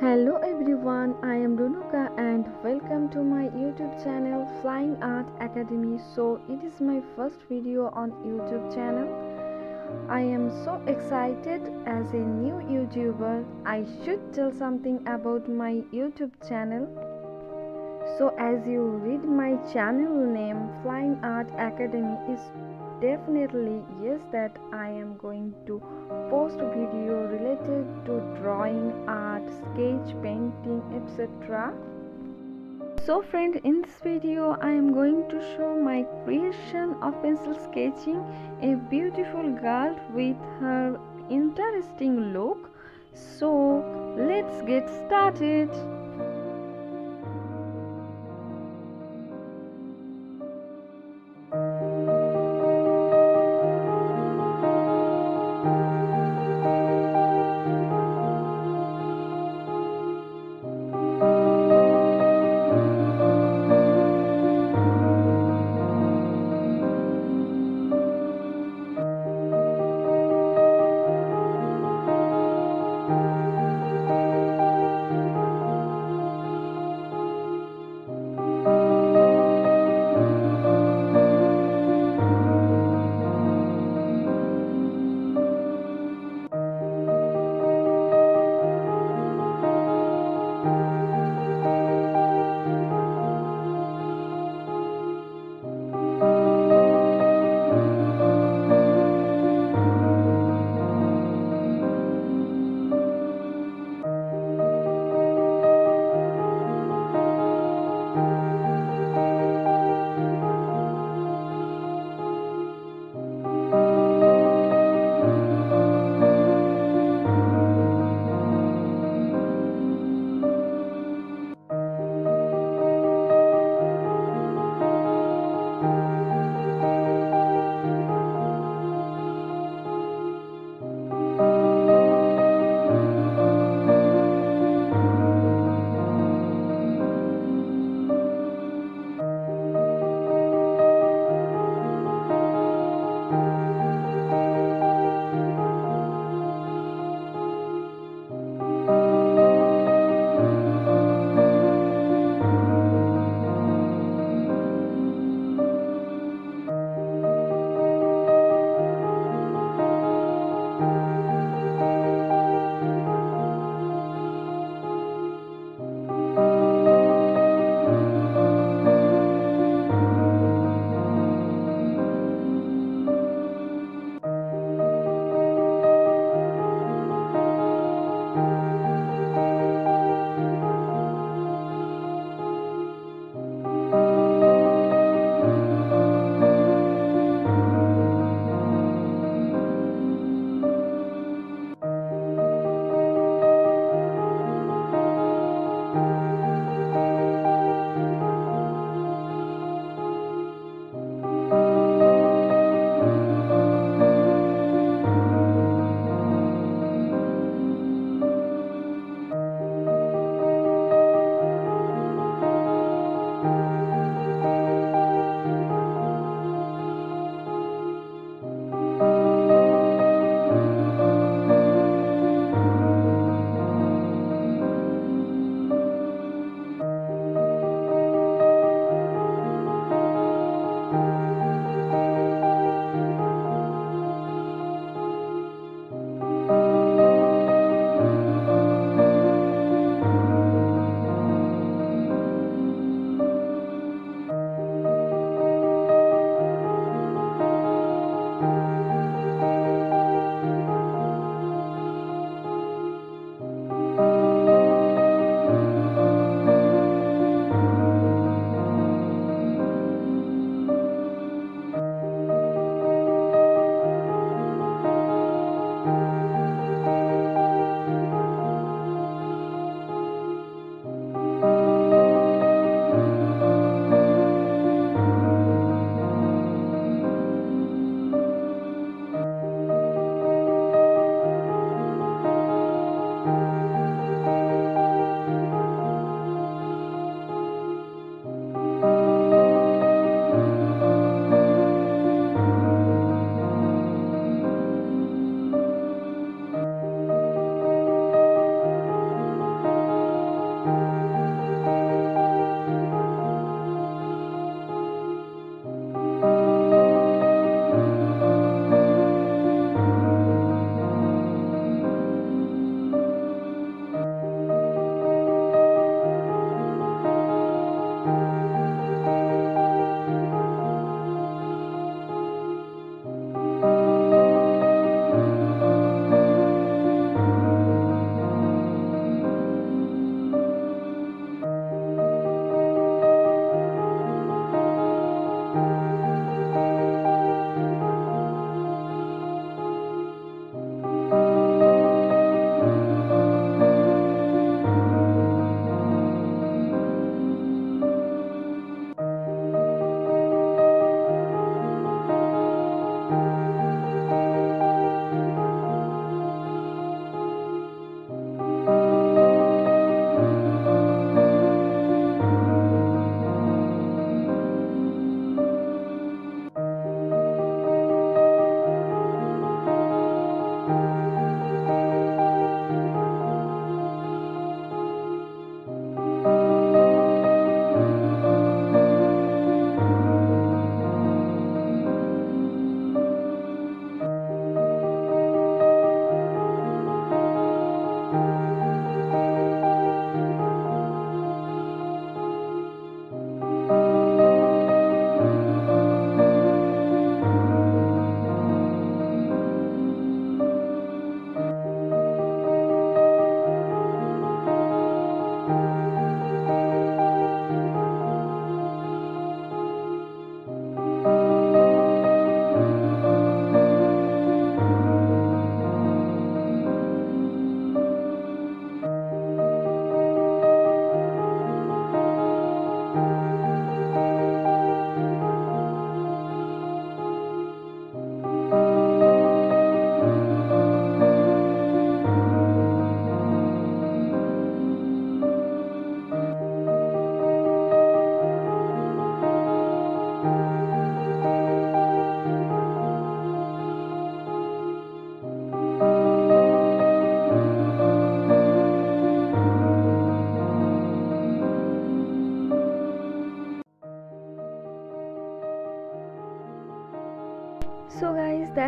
Hello everyone, I am Runuka and welcome to my YouTube channel Flying Art Academy. So it is my first video on YouTube channel. I am so excited as a new YouTuber. I should tell something about my YouTube channel. So as you read my channel name Flying Art Academy is definitely yes that I am going to post a video related to drawing, art, sketch, painting, etc. So friend in this video I am going to show my creation of pencil sketching a beautiful girl with her interesting look. So let's get started.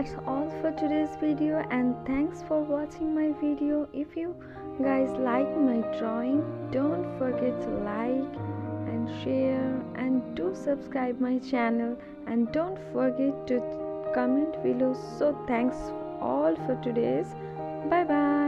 That's all for today's video and thanks for watching my video. If you guys like my drawing don't forget to like and share and do subscribe my channel. And don't forget to comment below. So thanks all for today's. Bye bye